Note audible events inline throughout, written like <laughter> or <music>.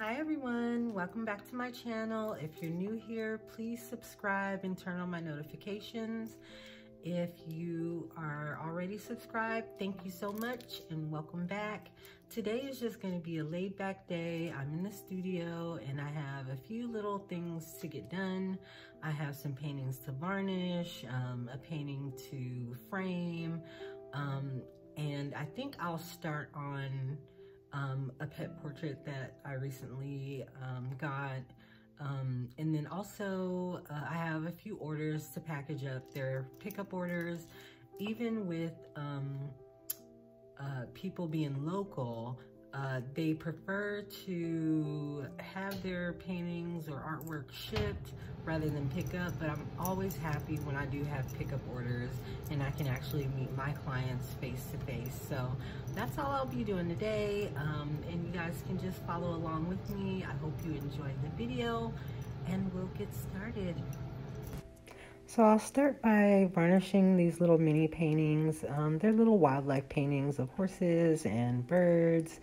Hi everyone, welcome back to my channel. If you're new here, please subscribe and turn on my notifications. If you are already subscribed, thank you so much and welcome back. Today is just gonna be a laid back day. I'm in the studio and I have a few little things to get done. I have some paintings to varnish, um, a painting to frame, um, and I think I'll start on a pet portrait that I recently um, got. Um, and then also uh, I have a few orders to package up. They're pickup orders, even with um, uh, people being local, uh, they prefer to have their paintings or artwork shipped rather than pick up, but I'm always happy when I do have pickup orders and I can actually meet my clients face to face. So that's all I'll be doing today. Um, and you guys can just follow along with me. I hope you enjoyed the video and we'll get started. So I'll start by varnishing these little mini paintings. Um, they're little wildlife paintings of horses and birds.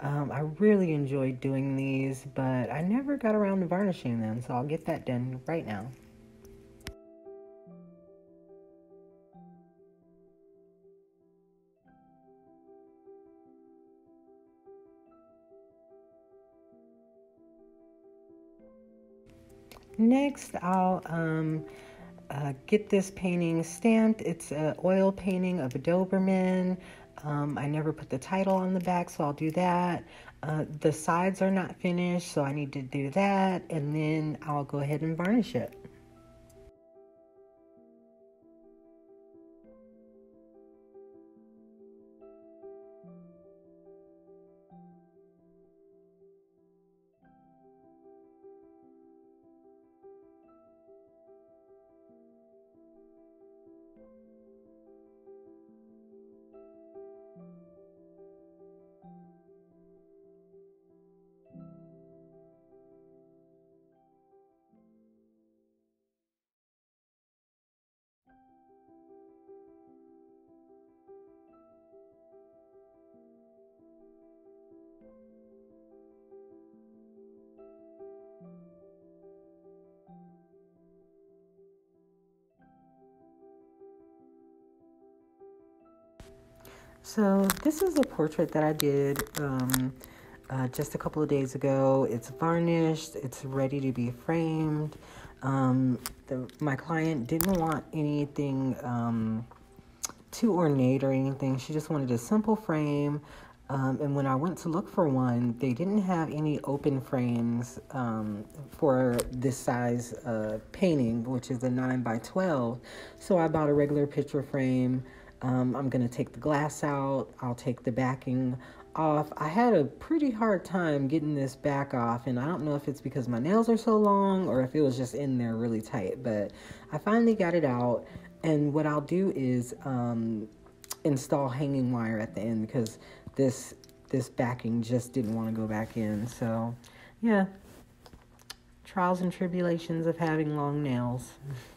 Um, I really enjoyed doing these, but I never got around to varnishing them, so I'll get that done right now. Next, I'll um, uh, get this painting stamped. It's an oil painting of a Doberman. Um, I never put the title on the back, so I'll do that. Uh, the sides are not finished, so I need to do that, and then I'll go ahead and varnish it. So this is a portrait that I did um, uh, just a couple of days ago. It's varnished. It's ready to be framed. Um, the, my client didn't want anything um, too ornate or anything. She just wanted a simple frame. Um, and when I went to look for one, they didn't have any open frames um, for this size uh, painting, which is a 9 by 12. So I bought a regular picture frame. Um, I'm going to take the glass out. I'll take the backing off. I had a pretty hard time getting this back off, and I don't know if it's because my nails are so long or if it was just in there really tight, but I finally got it out. And what I'll do is um, install hanging wire at the end because this this backing just didn't want to go back in. So, yeah, trials and tribulations of having long nails. <laughs>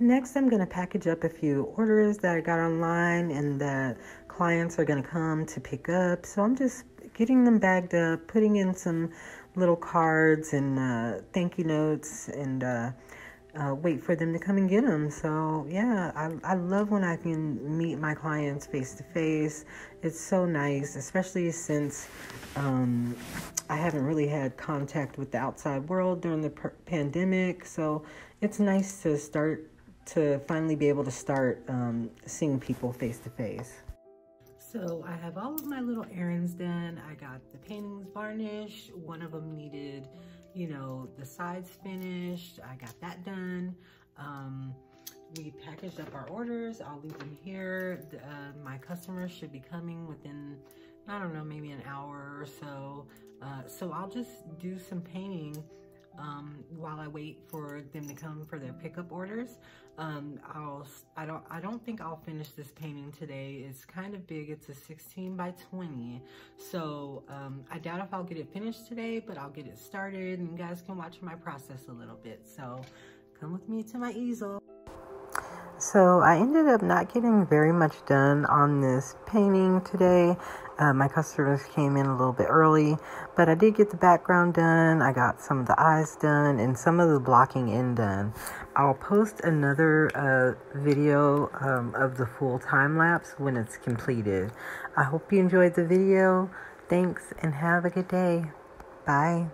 Next, I'm going to package up a few orders that I got online and that clients are going to come to pick up. So I'm just getting them bagged up, putting in some little cards and uh, thank you notes and uh, uh, wait for them to come and get them. So yeah, I, I love when I can meet my clients face to face. It's so nice, especially since um, I haven't really had contact with the outside world during the per- pandemic. So it's nice to start to finally be able to start um, seeing people face to face. So I have all of my little errands done. I got the paintings varnished. One of them needed, you know, the sides finished. I got that done. Um, we packaged up our orders. I'll leave them here. Uh, my customers should be coming within, I don't know, maybe an hour or so. Uh, so I'll just do some painting um, while I wait for them to come for their pickup orders. Um, I'll, I don't, I don't think I'll finish this painting today. It's kind of big. It's a 16 by 20. So, um, I doubt if I'll get it finished today, but I'll get it started and you guys can watch my process a little bit. So come with me to my easel. So So I ended up not getting very much done on this painting today. Uh, my customers came in a little bit early, but I did get the background done. I got some of the eyes done and some of the blocking in done. I'll post another uh, video um, of the full time lapse when it's completed. I hope you enjoyed the video. Thanks and have a good day. Bye.